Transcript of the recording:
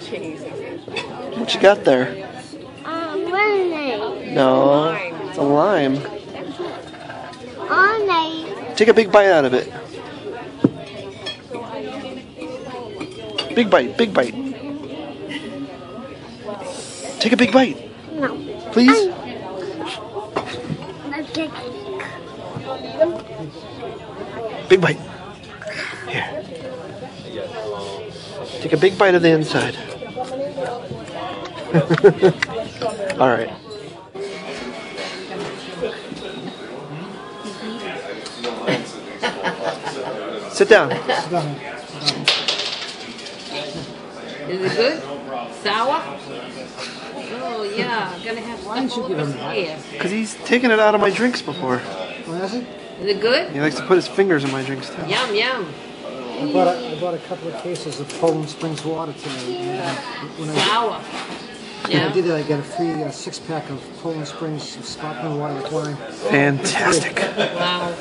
What you got there? Um, lemonade. No, it's a lime. Lemonade. Take a big bite out of it. Big bite, big bite. Take a big bite, No. please. Big bite. Here. Take a big bite of the inside. All right. Sit down. Is it good? Sour? Oh yeah, gonna have Why didn't you give him that? Because he's taken it out of my drinks before. Oh, what is it? Is it good? He likes to put his fingers in my drinks too. Yum yum. I bought a, I bought a couple of cases of Poland Springs water today. And when I, Sour. when I did that. I got a free uh, six pack of Poland Springs sparkling water with wine. Fantastic. Wow.